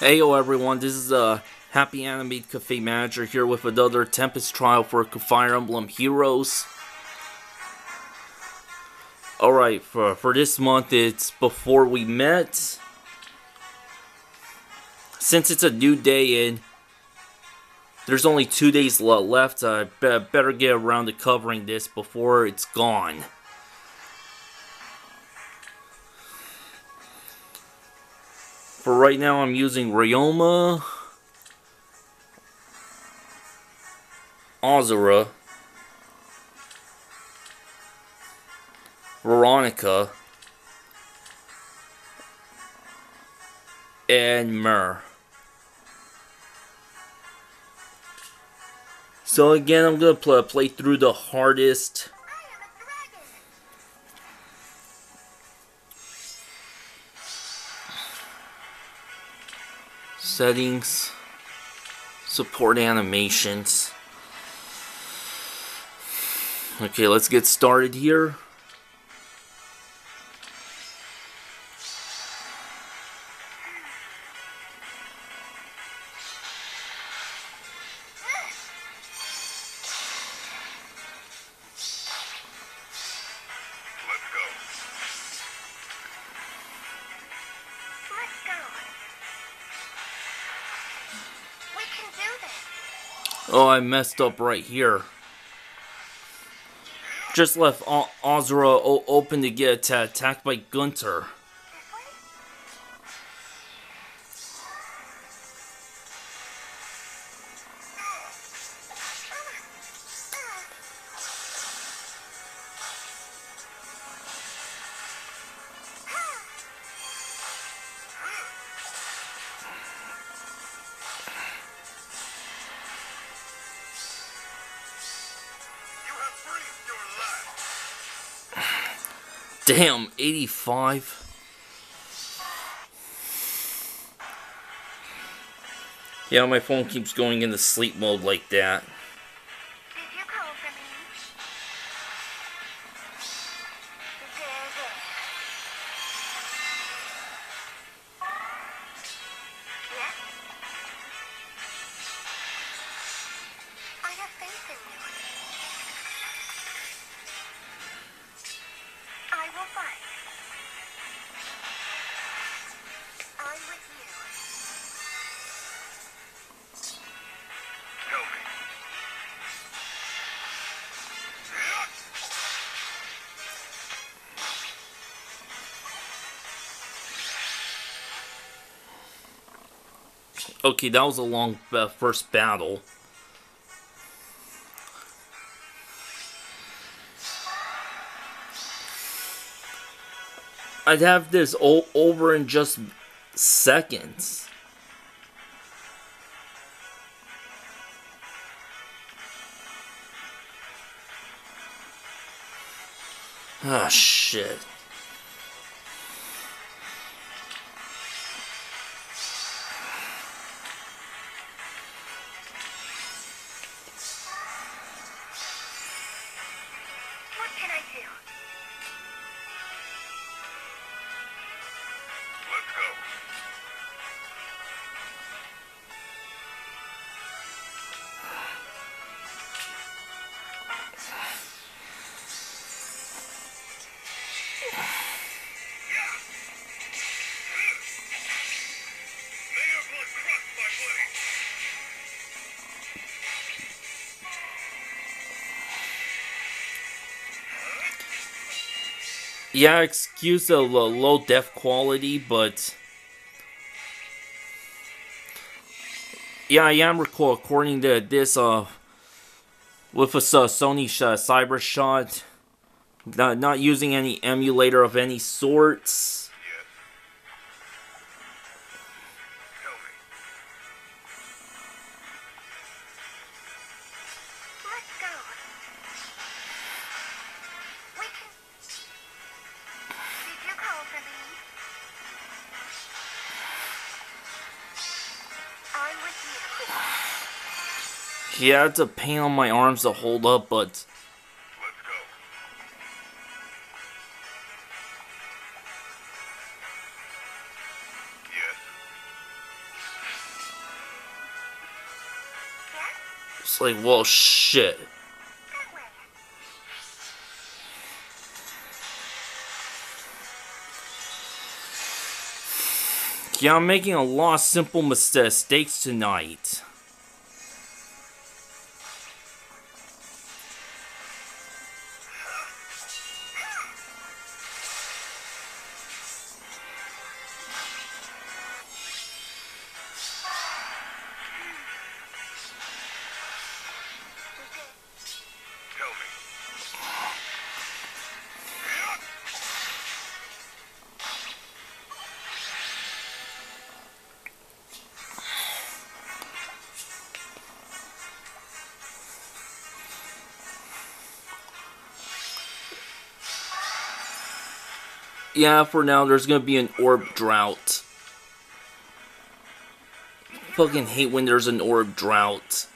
Heyo everyone, this is uh, Happy Animaid Cafe Manager here with another Tempest trial for Fire Emblem Heroes. Alright, for, for this month it's Before We Met. Since it's a new day and there's only two days left, I be better get around to covering this before it's gone. For right now, I'm using Ryoma, Azura, Veronica, and Myrrh. So again, I'm gonna play, play through the hardest settings, support animations. Okay, let's get started here. I messed up right here. Just left Azura open to get attacked by Gunter. 85. Yeah, my phone keeps going into sleep mode like that. Okay, that was a long uh, first battle. I'd have this all over in just seconds. Ah, shit. Yeah, excuse the low def quality, but yeah, I am recording to this uh with a uh, Sony uh, Cyber Shot, not not using any emulator of any sorts. Yeah, it's a pain on my arms to hold up, but... It's like, well, shit. Yeah, I'm making a lot of simple mistakes tonight. Yeah, for now, there's gonna be an orb drought. Fucking hate when there's an orb drought.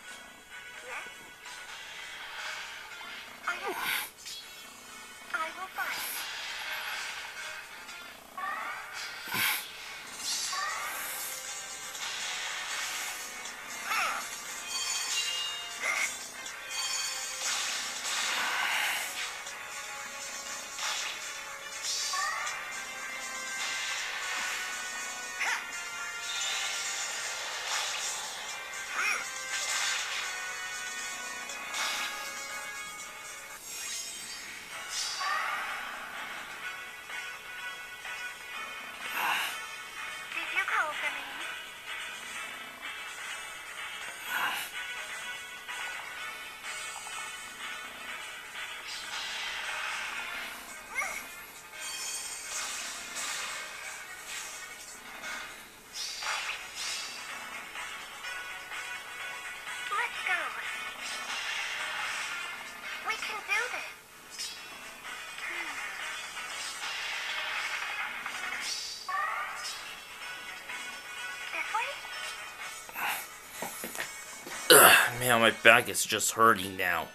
Man, my back is just hurting now.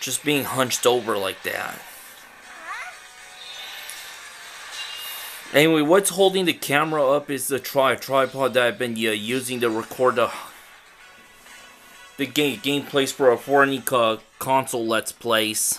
Just being hunched over like that. Anyway, what's holding the camera up is the tri tripod that I've been uh, using to record the the game gameplays for a for console let's plays.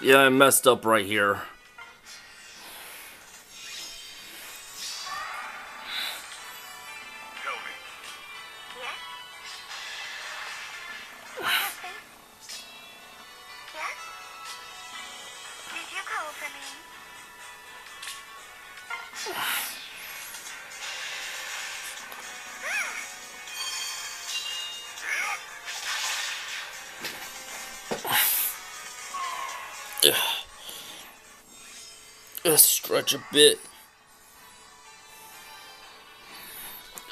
Yeah, I messed up right here. Let's stretch a bit.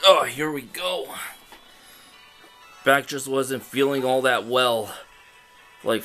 Oh, here we go. Back just wasn't feeling all that well. Like,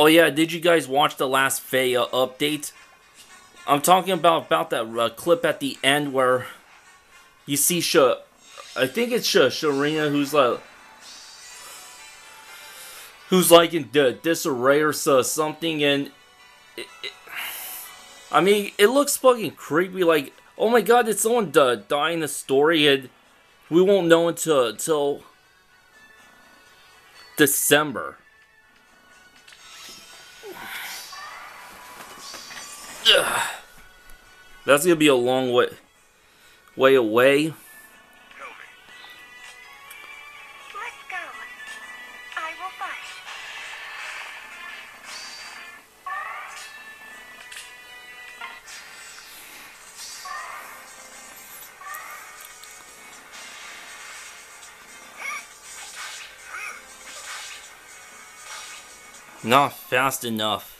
Oh, yeah. Did you guys watch the last Feh uh, update? I'm talking about about that uh, clip at the end where you see Sh. I think it's Sh- Sharena who's like. Who's like in d- disarray or something, and it, it- I mean, it looks fucking creepy. Like, oh my god, did someone d- die in the story? And we won't know until until December. Ugh. That's gonna be a long way way away. Tell me. Let's go. I will fight. Not fast enough.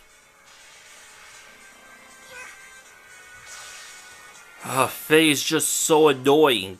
Ah, Faye is just so annoying.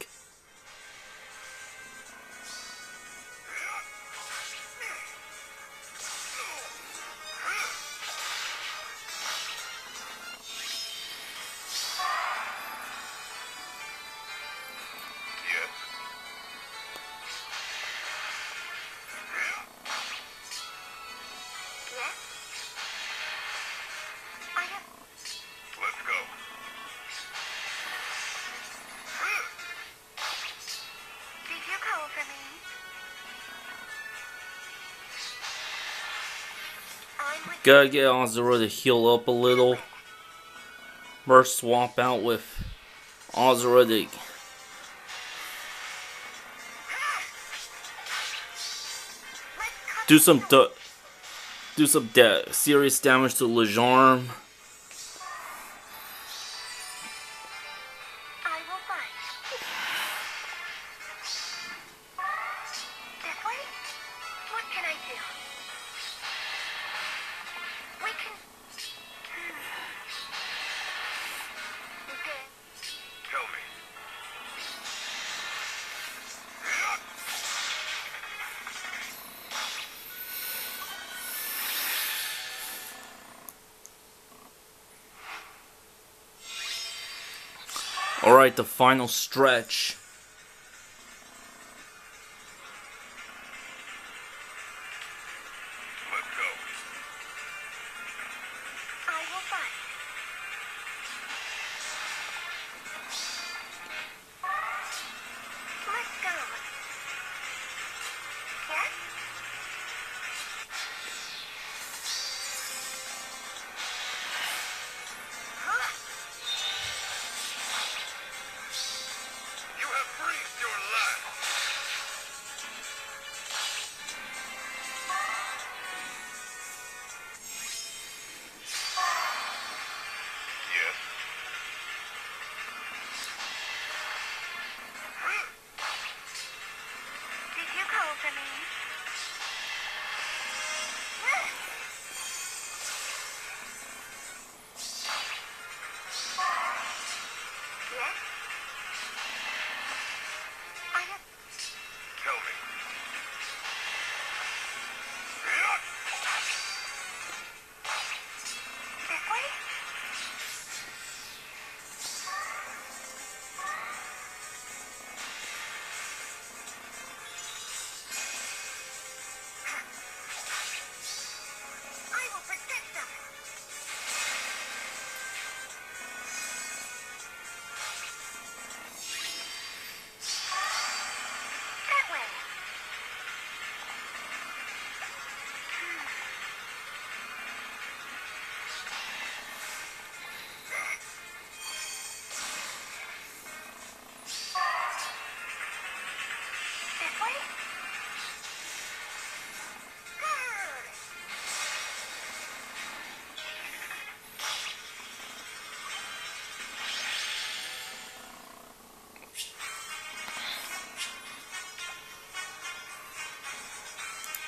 Gotta get Azura to heal up a little. First swap out with Azura to do some do some da- serious damage to Lejarm. Alright, the final stretch.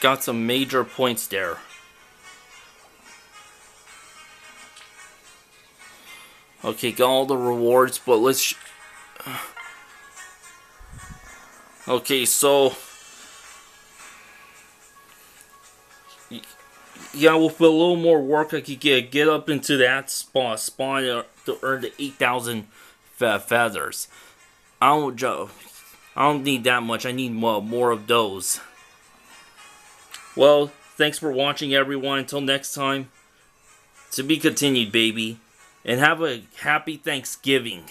Got some major points there. Okay, got all the rewards, but let's. Okay, so. Yeah, with a little more work, I could get get up into that spot, spawn to earn the eight thousand fe- feathers. I don't, I don't need that much. I need more, more of those. Well, thanks for watching, everyone. Until next time, to be continued, baby, and have a happy Thanksgiving.